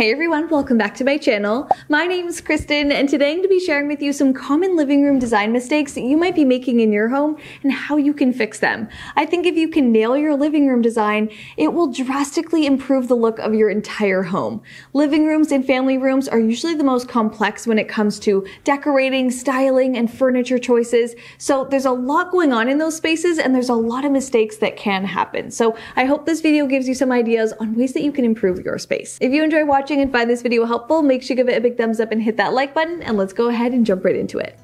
Hey everyone, welcome back to my channel. My name is Kristen and today I'm going to be sharing with you some common living room design mistakes that you might be making in your home and how you can fix them. I think if you can nail your living room design, it will drastically improve the look of your entire home. Living rooms and family rooms are usually the most complex when it comes to decorating, styling, and furniture choices. So there's a lot going on in those spaces and there's a lot of mistakes that can happen. So I hope this video gives you some ideas on ways that you can improve your space. If you enjoy watching watching and find this video helpful, make sure you give it a big thumbs up and hit that like button, and let's go ahead and jump right into it.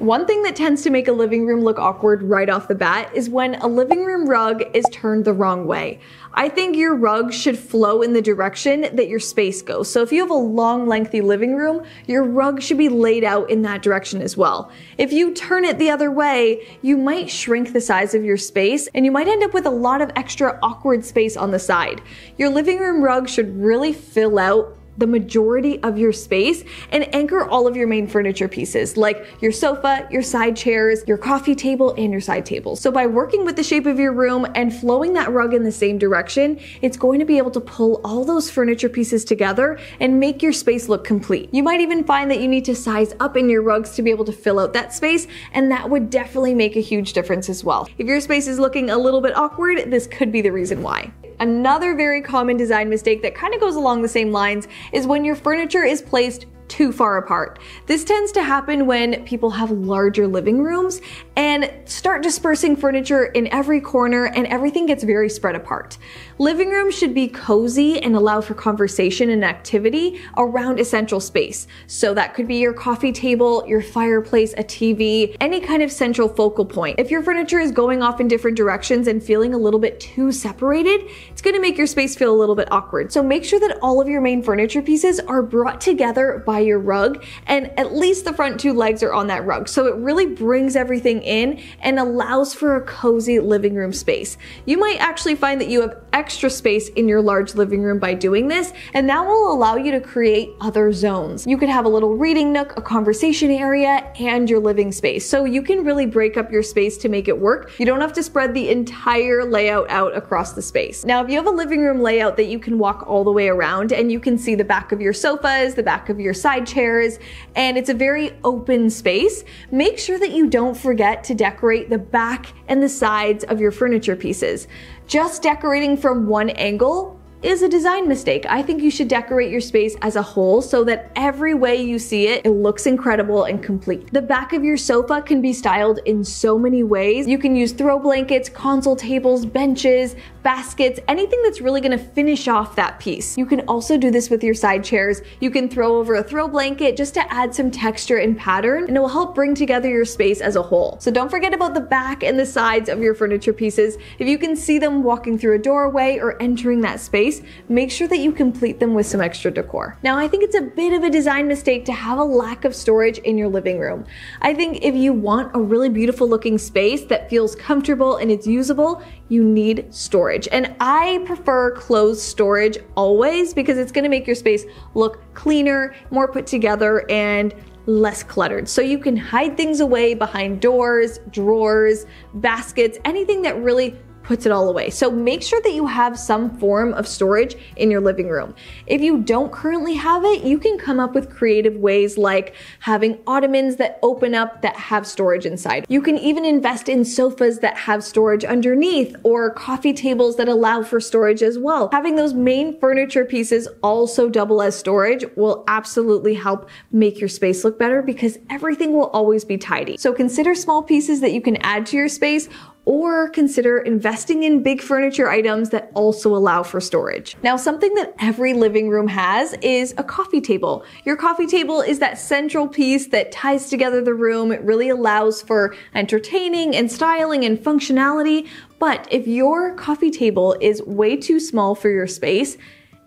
One thing that tends to make a living room look awkward right off the bat is when a living room rug is turned the wrong way. I think your rug should flow in the direction that your space goes. So if you have a long, lengthy living room, your rug should be laid out in that direction as well. If you turn it the other way, you might shrink the size of your space and you might end up with a lot of extra awkward space on the side. Your living room rug should really fill out the majority of your space and anchor all of your main furniture pieces like your sofa, your side chairs, your coffee table, and your side tables. So by working with the shape of your room and flowing that rug in the same direction, it's going to be able to pull all those furniture pieces together and make your space look complete. You might even find that you need to size up in your rugs to be able to fill out that space, and that would definitely make a huge difference as well. If your space is looking a little bit awkward, this could be the reason why. Another very common design mistake that kind of goes along the same lines is when your furniture is placed too far apart. This tends to happen when people have larger living rooms and start dispersing furniture in every corner and everything gets very spread apart. Living rooms should be cozy and allow for conversation and activity around essential space. So that could be your coffee table, your fireplace, a TV, any kind of central focal point. If your furniture is going off in different directions and feeling a little bit too separated, it's gonna make your space feel a little bit awkward. So make sure that all of your main furniture pieces are brought together by your rug and at least the front two legs are on that rug. So it really brings everything in and allows for a cozy living room space. You might actually find that you have extra space in your large living room by doing this, and that will allow you to create other zones. You could have a little reading nook, a conversation area, and your living space. So you can really break up your space to make it work. You don't have to spread the entire layout out across the space. Now, if you have a living room layout that you can walk all the way around and you can see the back of your sofas, the back of your side chairs, and it's a very open space, make sure that you don't forget to decorate the back and the sides of your furniture pieces. Just decorating from one angle is a design mistake. I think you should decorate your space as a whole so that every way you see it, it looks incredible and complete. The back of your sofa can be styled in so many ways. You can use throw blankets, console tables, benches, baskets, anything that's really gonna finish off that piece. You can also do this with your side chairs. You can throw over a throw blanket just to add some texture and pattern, and it will help bring together your space as a whole. So don't forget about the back and the sides of your furniture pieces. If you can see them walking through a doorway or entering that space, make sure that you complete them with some extra decor. Now, I think it's a bit of a design mistake to have a lack of storage in your living room. I think if you want a really beautiful looking space that feels comfortable and it's usable, you need storage. And I prefer closed storage always because it's gonna make your space look cleaner, more put together, and less cluttered. So you can hide things away behind doors, drawers, baskets, anything that really puts it all away. So make sure that you have some form of storage in your living room. If you don't currently have it, you can come up with creative ways like having ottomans that open up that have storage inside. You can even invest in sofas that have storage underneath or coffee tables that allow for storage as well. Having those main furniture pieces also double as storage will absolutely help make your space look better because everything will always be tidy. So consider small pieces that you can add to your space or consider investing in big furniture items that also allow for storage. Now, something that every living room has is a coffee table. Your coffee table is that central piece that ties together the room. It really allows for entertaining and styling and functionality. But if your coffee table is way too small for your space,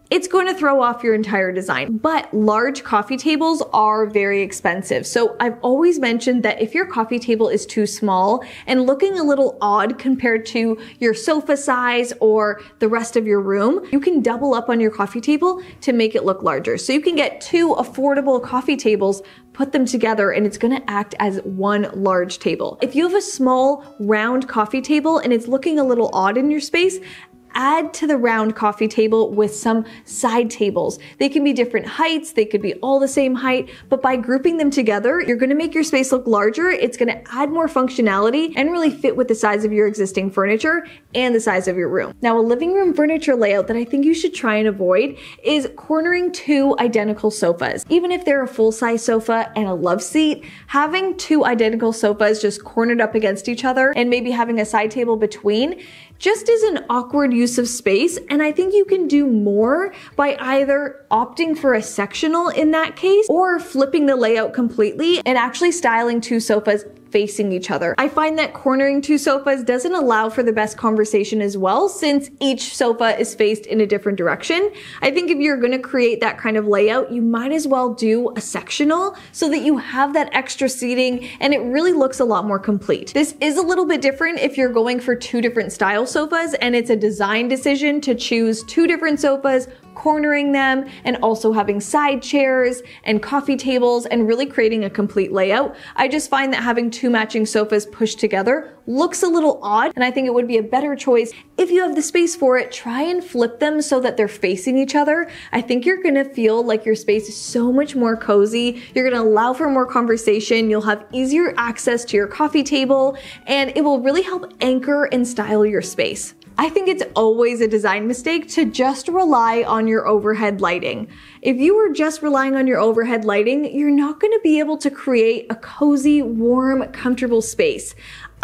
it's going to throw off your entire design. But large coffee tables are very expensive. So I've always mentioned that if your coffee table is too small and looking a little odd compared to your sofa size or the rest of your room, you can double up on your coffee table to make it look larger. So you can get two affordable coffee tables put them together and it's gonna act as one large table. If you have a small round coffee table and it's looking a little odd in your space, add to the round coffee table with some side tables. They can be different heights, they could be all the same height, but by grouping them together, you're gonna make your space look larger. It's gonna add more functionality and really fit with the size of your existing furniture and the size of your room. Now, a living room furniture layout that I think you should try and avoid is cornering two identical sofas. Even if they're a full size sofa and a love seat, having two identical sofas just cornered up against each other and maybe having a side table between just is an awkward use of space. And I think you can do more by either opting for a sectional in that case or flipping the layout completely and actually styling two sofas facing each other. I find that cornering two sofas doesn't allow for the best conversation as well since each sofa is faced in a different direction. I think if you're gonna create that kind of layout, you might as well do a sectional so that you have that extra seating and it really looks a lot more complete. This is a little bit different if you're going for two different style sofas and it's a design decision to choose two different sofas cornering them and also having side chairs and coffee tables and really creating a complete layout. I just find that having two matching sofas pushed together looks a little odd and I think it would be a better choice if you have the space for it, try and flip them so that they're facing each other. I think you're gonna feel like your space is so much more cozy. You're gonna allow for more conversation. You'll have easier access to your coffee table and it will really help anchor and style your space. I think it's always a design mistake to just rely on your overhead lighting. If you are just relying on your overhead lighting, you're not gonna be able to create a cozy, warm, comfortable space.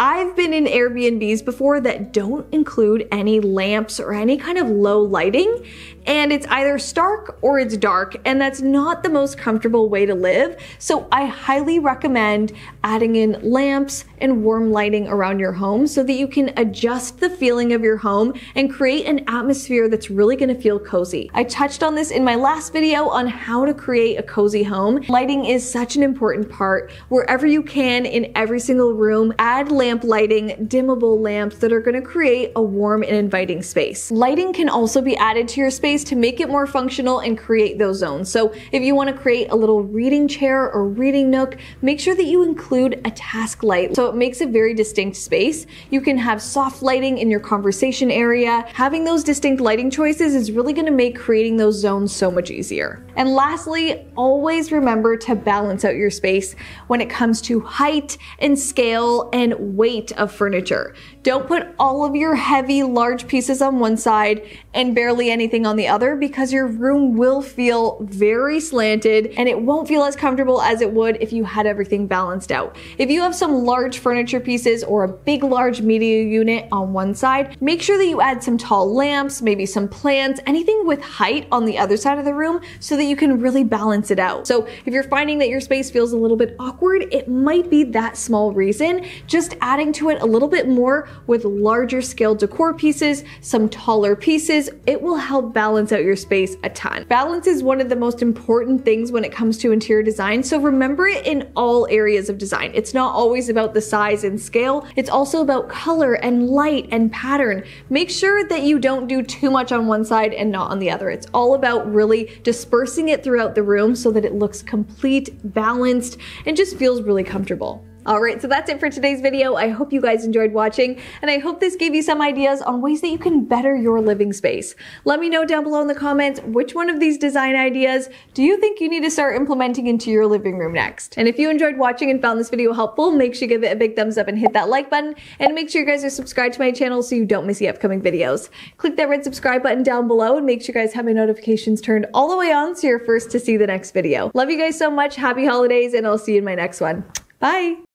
I've been in Airbnbs before that don't include any lamps or any kind of low lighting, and it's either stark or it's dark, and that's not the most comfortable way to live. So I highly recommend adding in lamps and warm lighting around your home so that you can adjust the feeling of your home and create an atmosphere that's really gonna feel cozy. I touched on this in my last video on how to create a cozy home. Lighting is such an important part. Wherever you can in every single room, add lamps lamp lighting, dimmable lamps that are gonna create a warm and inviting space. Lighting can also be added to your space to make it more functional and create those zones. So if you wanna create a little reading chair or reading nook, make sure that you include a task light so it makes a very distinct space. You can have soft lighting in your conversation area. Having those distinct lighting choices is really gonna make creating those zones so much easier. And lastly, always remember to balance out your space when it comes to height and scale and weight of furniture. Don't put all of your heavy, large pieces on one side and barely anything on the other because your room will feel very slanted and it won't feel as comfortable as it would if you had everything balanced out. If you have some large furniture pieces or a big, large media unit on one side, make sure that you add some tall lamps, maybe some plants, anything with height on the other side of the room so that you can really balance it out. So if you're finding that your space feels a little bit awkward, it might be that small reason. Just adding to it a little bit more with larger scale decor pieces, some taller pieces, it will help balance out your space a ton. Balance is one of the most important things when it comes to interior design, so remember it in all areas of design. It's not always about the size and scale, it's also about color and light and pattern. Make sure that you don't do too much on one side and not on the other. It's all about really dispersing it throughout the room so that it looks complete, balanced, and just feels really comfortable. Alright, so that's it for today's video. I hope you guys enjoyed watching, and I hope this gave you some ideas on ways that you can better your living space. Let me know down below in the comments which one of these design ideas do you think you need to start implementing into your living room next. And if you enjoyed watching and found this video helpful, make sure you give it a big thumbs up and hit that like button, and make sure you guys are subscribed to my channel so you don't miss the upcoming videos. Click that red subscribe button down below and make sure you guys have my notifications turned all the way on so you're first to see the next video. Love you guys so much, happy holidays, and I'll see you in my next one. Bye!